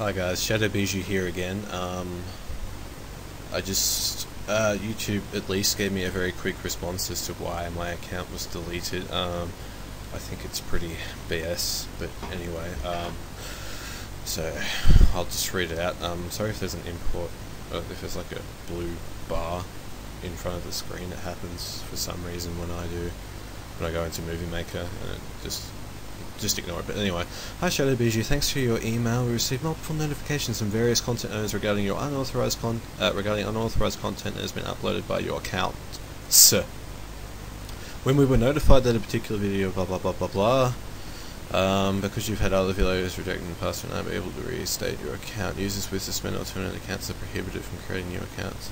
Hi guys, Shadow Bijou here again. Um, I just uh, YouTube at least gave me a very quick response as to why my account was deleted. Um, I think it's pretty BS, but anyway. Um, so I'll just read it out. Um, sorry if there's an import, uh, if there's like a blue bar in front of the screen. It happens for some reason when I do when I go into Movie Maker, and it just just ignore it. But anyway, hi Shadow Bijou, thanks for your email. We received multiple notifications from various content owners regarding your unauthorized con uh, regarding unauthorized content that has been uploaded by your account. Sir. When we were notified that a particular video blah blah blah blah blah um, because you've had other videos rejected in the past and aren't able to reinstate your account, users with suspended alternate accounts are prohibited from creating new accounts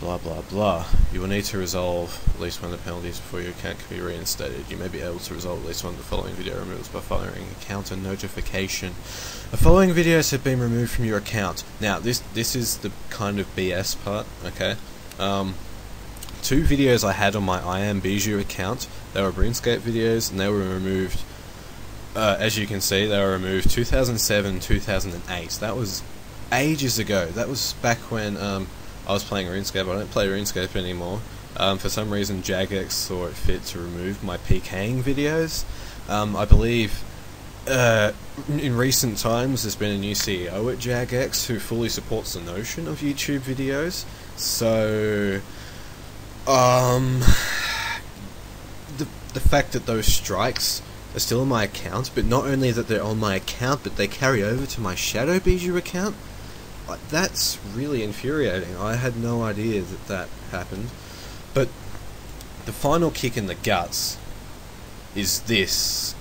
blah blah blah. You will need to resolve at least one of the penalties before your account can be reinstated. You may be able to resolve at least one of the following video removals by firing a counter notification. The following videos have been removed from your account. Now this this is the kind of BS part, okay? Um, two videos I had on my I am Bijou account, they were RuneScape videos and they were removed uh, as you can see, they were removed 2007, 2008. That was ages ago. That was back when um, I was playing RuneScape. I don't play RuneScape anymore. Um, for some reason, Jagex saw it fit to remove my PKing videos. Um, I believe uh, in recent times there's been a new CEO at Jagex who fully supports the notion of YouTube videos. So, um, the the fact that those strikes are still on my account, but not only that they're on my account, but they carry over to my Shadow Bijou account that's really infuriating. I had no idea that that happened. But the final kick in the guts is this.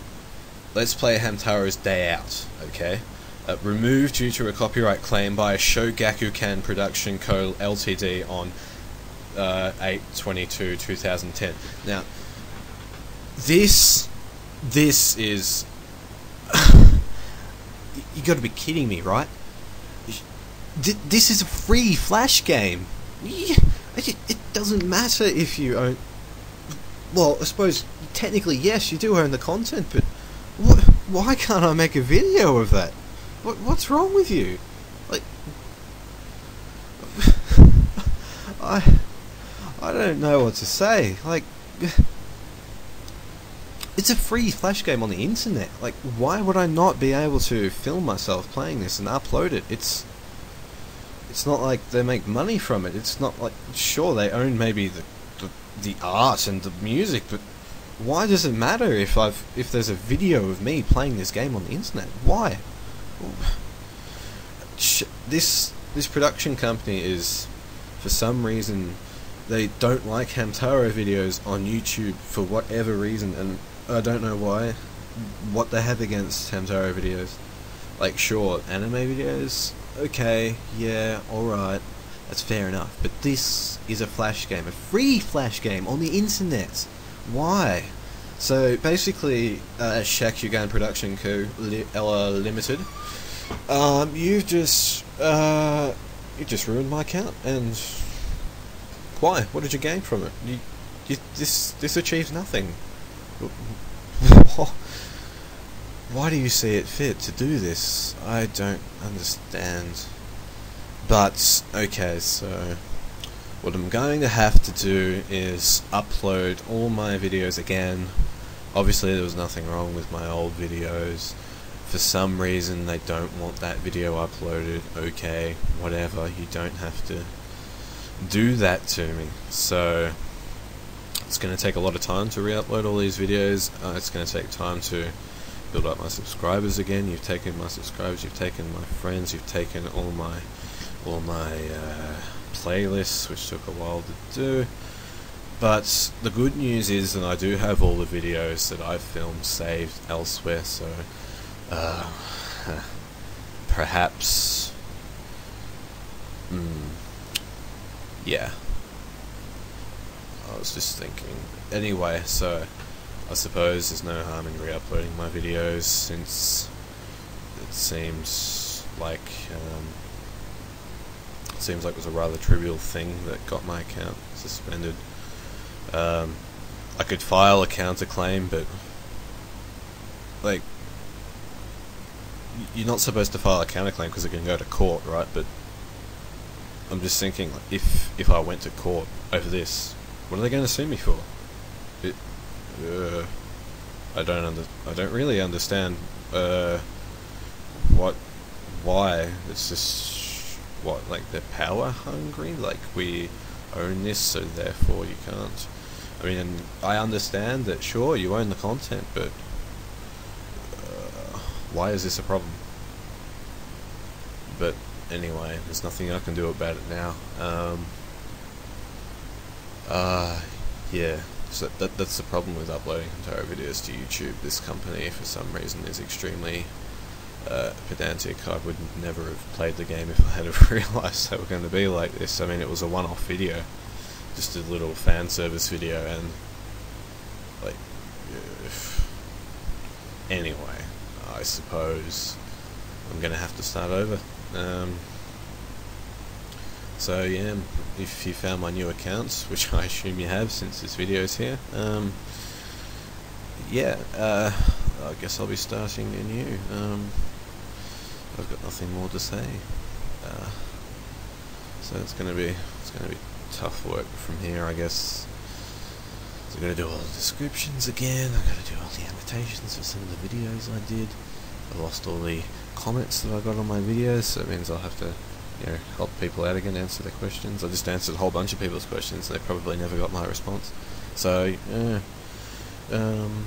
Let's play Hamtaro's Day Out, okay? Uh, removed due to a copyright claim by Shogakukan Production Co. Ltd. on uh, 8-22-2010. Now, this, this is... you gotta be kidding me, right? This is a free Flash game. It doesn't matter if you own. Well, I suppose technically yes, you do own the content, but what, why can't I make a video of that? What, what's wrong with you? Like, I, I don't know what to say. Like, it's a free Flash game on the internet. Like, why would I not be able to film myself playing this and upload it? It's it's not like they make money from it. It's not like sure they own maybe the the, the art and the music, but why does it matter if I've if there's a video of me playing this game on the internet? Why? This this production company is for some reason they don't like Hamtaro videos on YouTube for whatever reason, and I don't know why. What they have against Hamtaro videos? Like, sure, anime videos, okay, yeah, alright, that's fair enough. But this is a Flash game, a free Flash game on the internet. Why? So basically, uh, Shakugan Production Co. Li Ella Limited, um, you've just uh, you just ruined my account, and why? What did you gain from it? You, you this this achieves nothing. Why do you see it fit to do this? I don't understand. But, okay, so... What I'm going to have to do is upload all my videos again. Obviously there was nothing wrong with my old videos. For some reason they don't want that video uploaded. Okay, whatever, you don't have to do that to me. So, it's going to take a lot of time to re-upload all these videos. Uh, it's going to take time to build up my subscribers again. You've taken my subscribers, you've taken my friends, you've taken all my all my uh, playlists, which took a while to do. But the good news is that I do have all the videos that I've filmed saved elsewhere, so uh, perhaps, mm, yeah. I was just thinking. Anyway, so I suppose there's no harm in re-uploading my videos since it seems like um, it seems like it was a rather trivial thing that got my account suspended. Um, I could file a counterclaim, but like you're not supposed to file a counterclaim because it can go to court, right? But I'm just thinking, like, if if I went to court over this, what are they going to sue me for? I don't under, I don't really understand uh, what, why. It's just what like they're power hungry. Like we own this, so therefore you can't. I mean, I understand that. Sure, you own the content, but uh, why is this a problem? But anyway, there's nothing I can do about it now. Um, uh, yeah, so that, that's the problem with uploading entire videos to YouTube. This company, for some reason, is extremely uh, pedantic. I would never have played the game if I had realised they were going to be like this. I mean, it was a one-off video, just a little fan service video, and like, anyway, I suppose I'm going to have to start over. Um, so yeah, if you found my new accounts, which I assume you have since this video is here, um, yeah, uh, I guess I'll be starting anew. Um, I've got nothing more to say. Uh, so it's gonna be it's gonna be tough work from here, I guess. So I'm gonna do all the descriptions again. I gotta do all the annotations for some of the videos I did. I lost all the comments that I got on my videos, so it means I'll have to you know, help people out again, answer their questions. I just answered a whole bunch of people's questions, they probably never got my response. So, yeah, um,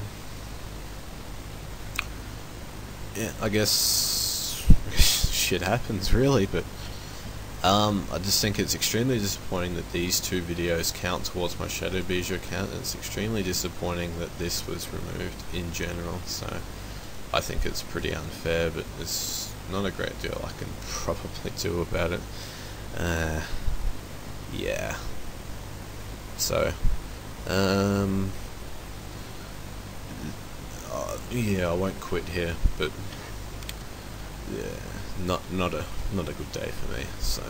yeah, I guess shit happens, really, but um, I just think it's extremely disappointing that these two videos count towards my Shadow Bijou account, and it's extremely disappointing that this was removed in general, so I think it's pretty unfair, but it's not a great deal I can probably do about it. Uh, yeah. So, um, uh, yeah, I won't quit here, but yeah, not not a not a good day for me. So,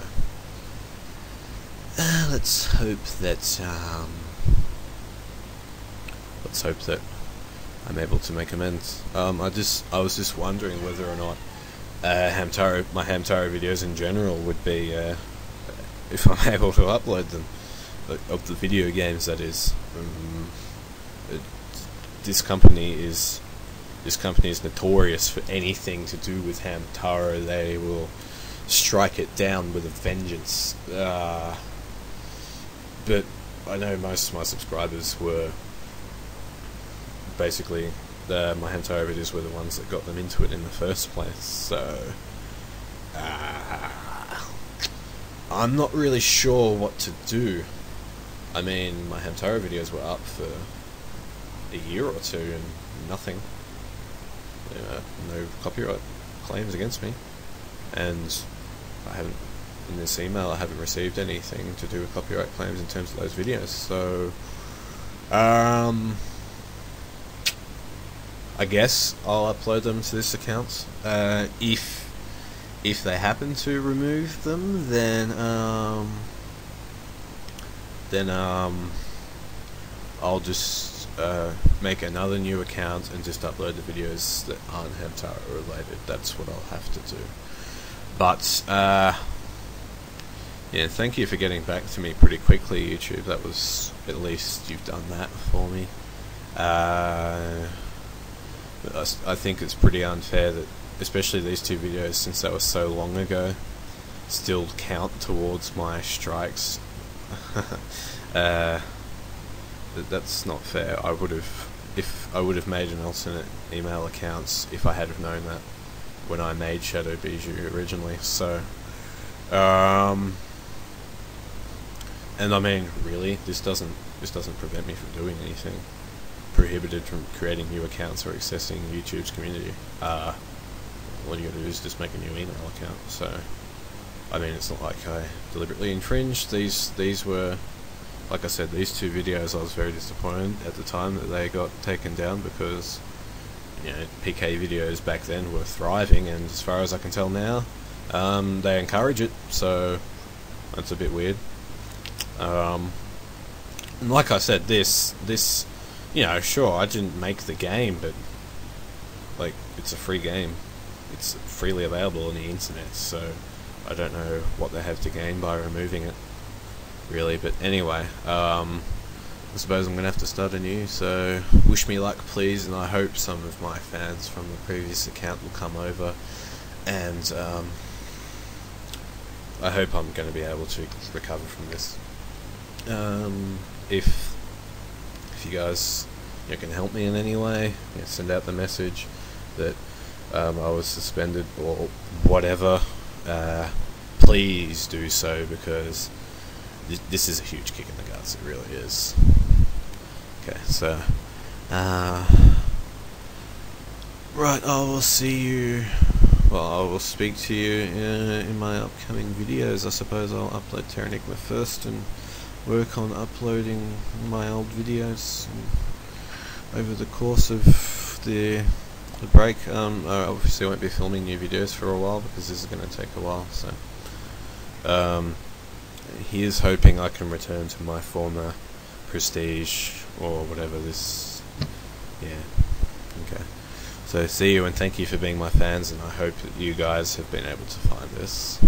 uh, let's hope that um, let's hope that I'm able to make amends. Um, I just I was just wondering whether or not uh, Hamtaro, my Hamtaro videos in general would be uh, if I'm able to upload them of the video games. That is, um, this company is this company is notorious for anything to do with Hamtaro. They will strike it down with a vengeance. Uh, but I know most of my subscribers were basically my Hamtaro videos were the ones that got them into it in the first place. So, uh, I'm not really sure what to do. I mean, my Hamtaro videos were up for a year or two and nothing. Uh, no copyright claims against me. And I haven't, in this email, I haven't received anything to do with copyright claims in terms of those videos. So, um, I guess I'll upload them to this account. Uh, if if they happen to remove them, then um, then um, I'll just uh, make another new account and just upload the videos that aren't Hamtaro related. That's what I'll have to do. But uh, yeah, thank you for getting back to me pretty quickly, YouTube. That was at least you've done that for me. Uh, I think it's pretty unfair that, especially these two videos, since they were so long ago, still count towards my strikes. uh, that's not fair. I would have, if I would have made an alternate email accounts if I had have known that when I made Shadow Bijou originally. So, um, and I mean, really, this doesn't this doesn't prevent me from doing anything prohibited from creating new accounts or accessing YouTube's community. Uh, all you gotta do is just make a new email account. So, I mean, it's not like I deliberately infringed. These these were, like I said, these two videos. I was very disappointed at the time that they got taken down because, you know, PK videos back then were thriving, and as far as I can tell now, um, they encourage it. So, that's a bit weird. Um, like I said, this this you know, sure, I didn't make the game, but like, it's a free game. it's freely available on the internet, so I don't know what they have to gain by removing it, really. But anyway, um, I suppose I'm going to have to start anew, so wish me luck, please, and I hope some of my fans from the previous account will come over, and um, I hope I'm going to be able to recover from this. Um, if if you guys you can help me in any way, you know, send out the message that um, I was suspended or whatever, uh, please do so because th- this is a huge kick in the guts. It really is. Okay, so. Uh, right, I will see you. Well, I will speak to you in, in my upcoming videos. I suppose I'll upload Terranigma first and work on uploading my old videos over the course of the the break. Um, I obviously won't be filming new videos for a while because this is going to take a while. So, um, he is hoping I can return to my former prestige or whatever this. Yeah. Okay. So see you and thank you for being my fans, and I hope that you guys have been able to find this.